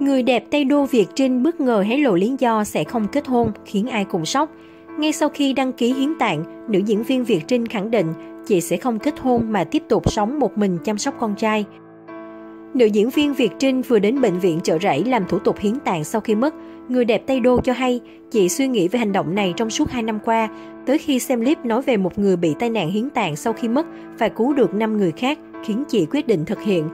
Người đẹp Tây Đô Việt Trinh bất ngờ hé lộ lý do sẽ không kết hôn, khiến ai cũng sốc. Ngay sau khi đăng ký hiến tạng, nữ diễn viên Việt Trinh khẳng định chị sẽ không kết hôn mà tiếp tục sống một mình chăm sóc con trai. Nữ diễn viên Việt Trinh vừa đến bệnh viện chợ rẫy làm thủ tục hiến tạng sau khi mất. Người đẹp Tây Đô cho hay, chị suy nghĩ về hành động này trong suốt 2 năm qua, tới khi xem clip nói về một người bị tai nạn hiến tạng sau khi mất và cứu được 5 người khác, khiến chị quyết định thực hiện.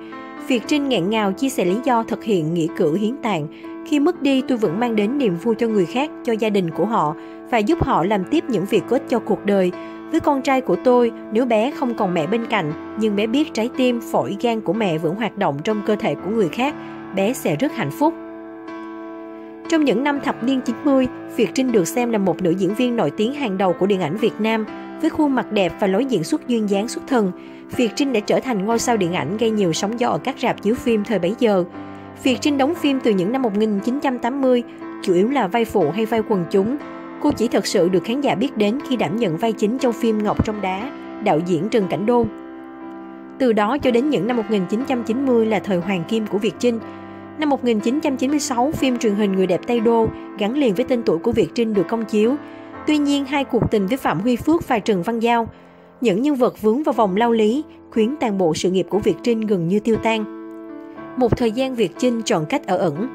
Việt Trinh nghẹn ngào chia sẻ lý do thực hiện nghĩa cử hiến tạng. Khi mất đi, tôi vẫn mang đến niềm vui cho người khác, cho gia đình của họ và giúp họ làm tiếp những việc có ích cho cuộc đời. Với con trai của tôi, nếu bé không còn mẹ bên cạnh, nhưng bé biết trái tim, phổi, gan của mẹ vẫn hoạt động trong cơ thể của người khác, bé sẽ rất hạnh phúc. Trong những năm thập niên 90, Việt Trinh được xem là một nữ diễn viên nổi tiếng hàng đầu của điện ảnh Việt Nam. Với khuôn mặt đẹp và lối diễn xuất duyên dáng xuất thần, Việt Trinh đã trở thành ngôi sao điện ảnh gây nhiều sóng gió ở các rạp chiếu phim thời bấy giờ. Việt Trinh đóng phim từ những năm 1980, chủ yếu là vai phụ hay vai quần chúng. Cô chỉ thật sự được khán giả biết đến khi đảm nhận vai chính trong phim Ngọc trong đá, đạo diễn Trần Cảnh Đôn. Từ đó cho đến những năm 1990 là thời hoàng kim của Việt Trinh. Năm 1996, phim truyền hình Người đẹp Tây Đô gắn liền với tên tuổi của Việt Trinh được công chiếu. Tuy nhiên, hai cuộc tình với Phạm Huy Phước và Trần Văn Giao, những nhân vật vướng vào vòng lao lý, khiến toàn bộ sự nghiệp của Việt Trinh gần như tiêu tan. Một thời gian Việt Trinh chọn cách ở ẩn.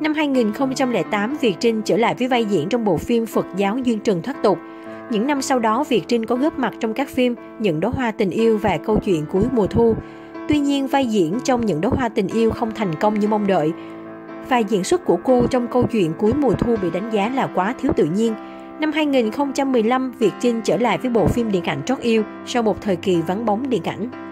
Năm 2008, Việt Trinh trở lại với vai diễn trong bộ phim Phật giáo Duyên Trần Thoát Tục. Những năm sau đó, Việt Trinh có góp mặt trong các phim Những đóa hoa tình yêu và Câu chuyện cuối mùa thu. Tuy nhiên, vai diễn trong Những đóa hoa tình yêu không thành công như mong đợi. Và diễn xuất của cô trong câu chuyện cuối mùa thu bị đánh giá là quá thiếu tự nhiên. Năm 2015, Việt Trinh trở lại với bộ phim điện ảnh Trót Yêu sau một thời kỳ vắng bóng điện ảnh.